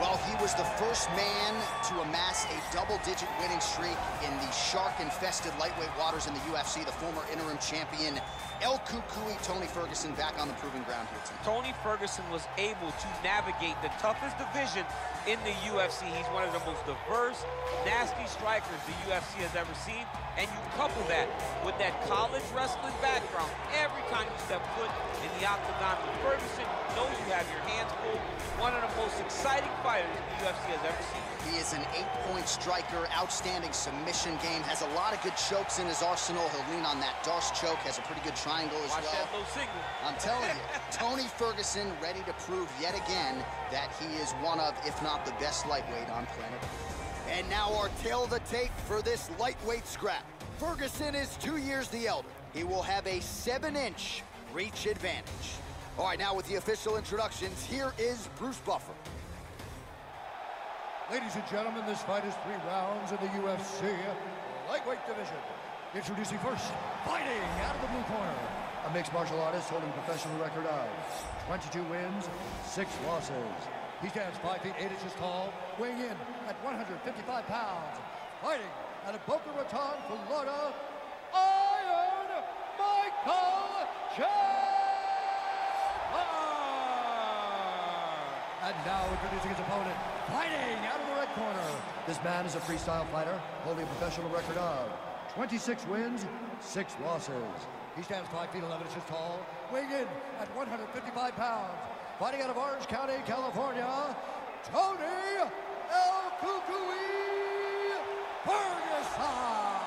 Well, he was the first man to amass a double-digit winning streak in the shark-infested lightweight waters in the UFC, the former interim champion El Cucuy Tony Ferguson back on the proving ground here tonight. Tony Ferguson was able to navigate the toughest division in the UFC. He's one of the most diverse, nasty strikers the UFC has ever seen. And you couple that with that college wrestling background. Every time you step foot in the octagon with Ferguson, knows you have your hands full. One of the most exciting fighters the UFC has ever seen. He is an eight-point striker, outstanding submission game, has a lot of good chokes in his arsenal. He'll lean on that D'Arce choke, has a pretty good triangle as Watch well. that low signal. I'm telling you, Tony Ferguson ready to prove yet again that he is one of, if not the best lightweight on planet Earth. And now our tale of the tape for this lightweight scrap. Ferguson is two years the elder. He will have a seven-inch reach advantage. All right, now with the official introductions, here is Bruce Buffer. Ladies and gentlemen, this fight is three rounds in the UFC lightweight division. Introducing first, fighting out of the blue corner, a mixed martial artist holding a professional record of 22 wins, six losses. He stands 5 feet 8 inches tall, weighing in at 155 pounds. Fighting out of Boca Raton, now introducing his opponent, fighting out of the red corner. This man is a freestyle fighter, holding a professional record of 26 wins, 6 losses. He stands 5 feet 11 inches tall, weighing in at 155 pounds. Fighting out of Orange County, California, Tony El Cucuy Ferguson!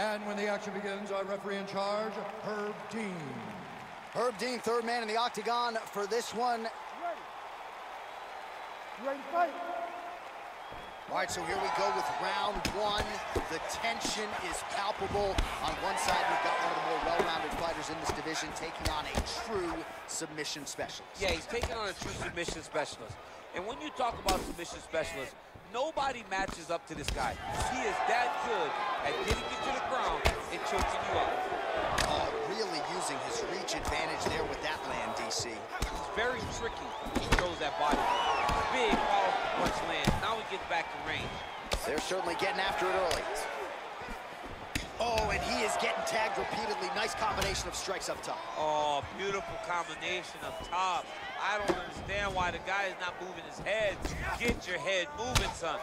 And when the action begins, our referee in charge, Herb Dean. Herb Dean, third man in the octagon for this one. Ready. Ready to fight. All right, so here we go with round one. The tension is palpable. On one side, we've got one of the more well-rounded fighters in this division taking on a true submission specialist. Yeah, he's taking on a true submission specialist. And when you talk about submission specialists, nobody matches up to this guy. He is that good at getting you to the ground and choking you out. Uh, really using his reach advantage there with that land, DC. He's very tricky he throws that body. Big, powerful punch lands. Now he gets back to range. They're certainly getting after it early. Oh, and he is getting tagged repeatedly. Nice combination of strikes up top. Oh, beautiful combination up top. I don't understand why the guy is not moving his head. Get your head moving, son.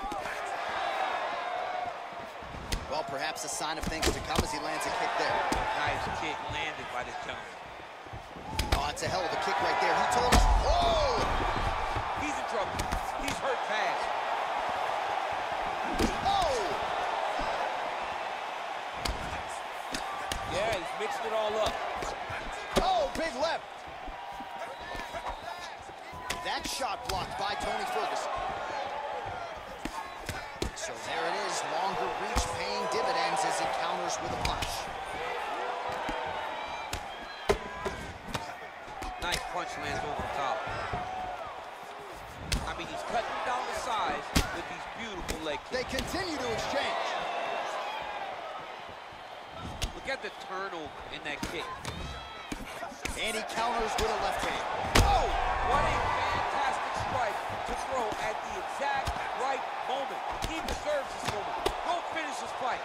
Well, perhaps a sign of things to come as he lands a kick there. Nice kick landed by this gentleman. Oh, that's a hell of a kick right there. He told us, oh! He's in trouble. He's hurt bad. Oh! Yeah, he's mixed it all up. Oh, big left. That shot blocked by Tony Ferguson. So there it is, longer reach paying dividends as with a punch. Nice punch lands over the top. I mean, he's cutting down the size with these beautiful leg kicks. They continue to exchange. Look at the turnover in that kick. And he counters with a left hand. Oh, what a fantastic strike to throw at the exact right moment. He deserves this moment. Go finish this fight.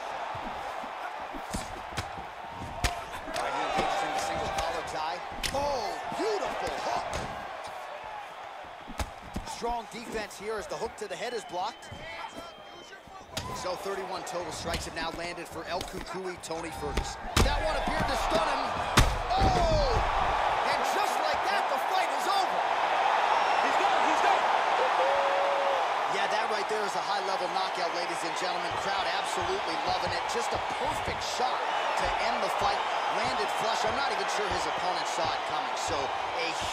All right, he engages in the single collar tie. Oh, beautiful hook. Strong defense here as the hook to the head is blocked. So 31 total strikes have now landed for El Cucuy Tony Ferguson. That one appeared to stun him. Oh! And just like that, the fight is over. He's done, he's done. Yeah, that right there is a high-level knockout, ladies and gentlemen. Crowd absolutely loving it. Just a perfect shot to end the fight. Landed flush. I'm not even sure his opponent saw it coming. So a